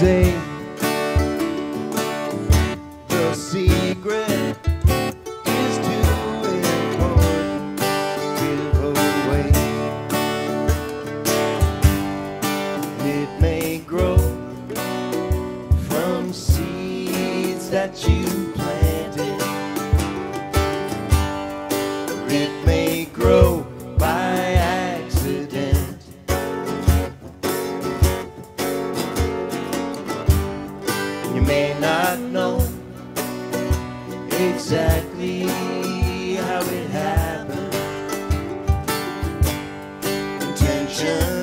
say the secret is to give away. It may grow from seeds that you planted. It may You may not know exactly how it happened. Intention.